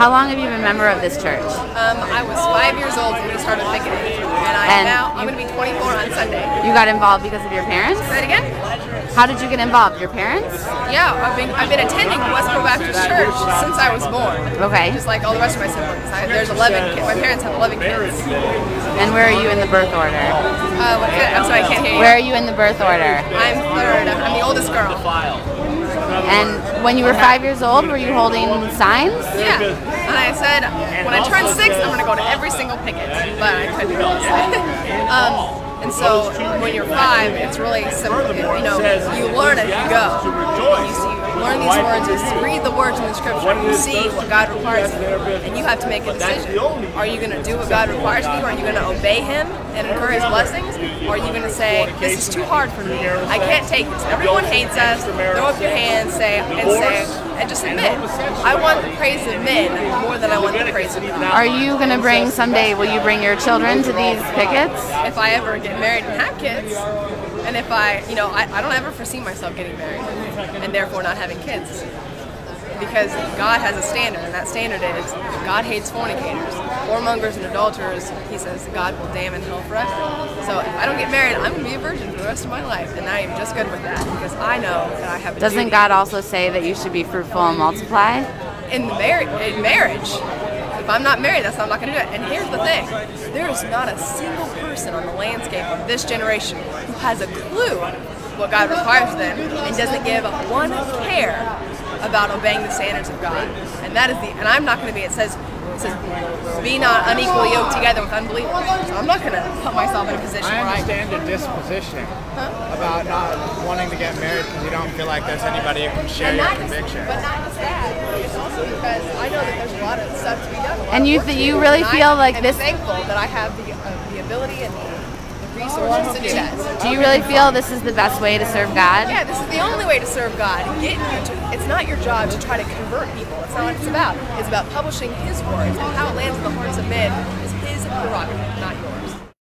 How long have you been a member of this church? Um, I was five years old when we started picketing, and I And am now I'm going to be 24 on Sunday. You got involved because of your parents? Say it again? How did you get involved? Your parents? Yeah, I've been I've been attending Westboro Baptist Church since I was born. Okay. Just like all the rest of my siblings. I, there's 11 kids. My parents have 11 kids. And where are you in the birth order? Uh. I'm sorry, I can't hear you. Where are you in the birth order? I'm third. I'm the oldest girl. And when you were five years old, were you holding signs? Yeah. And I said, when I turn six, I'm going to go to every single picket. But I couldn't. Go. Um, and so when you're five, it's really simple. You know, you learn as you go. You, you learn these words, you read the words in the scripture, you see what God requires of you, and you have to make a decision. Are you going to do what God requires of you? Are you going to obey Him and incur His blessings? Or are you going to say, this is too hard for me. I can't take this. Everyone hates us. Throw up your hands, say, and say, and just admit, I want the praise of men more than I want the praise of God. Are you going to bring someday, will you bring your children to these pickets? if I ever get married and have kids, and if I, you know, I, I don't ever foresee myself getting married and therefore not having kids. Because God has a standard, and that standard is God hates fornicators, whoremongers, and adulterers. He says God will damn in hell forever. So if I don't get married, I'm going to be a virgin for the rest of my life, and I am just good with that because I know that I have a Doesn't duty. God also say that you should be fruitful and multiply? in the mar- in marriage. If I'm not married, that's how I'm not going to do it. And here's the thing: there is not a single person on the landscape of this generation who has a clue what God requires of them and doesn't give one care about obeying the standards of God. And that is the. And I'm not going to be. It says. It says, "Be not unequally yoked together with unbelievers." So I'm not going to put myself in a position I where I. understand the disposition about not wanting to get married because you don't feel like there's anybody who can share And your conviction. but not just that. It's also because I know that there's a lot of stuff to be done. And you th- you do, really and feel I like am this- thankful that I have the, uh, the ability and the, the resources to do that. Do you really feel this is the best way to serve God? Yeah, this is the only way to serve God. Get you to, it's not your job to try to convert people. It's not what it's about. It's about publishing His words and how it lands in the hearts of men is His prerogative, not yours.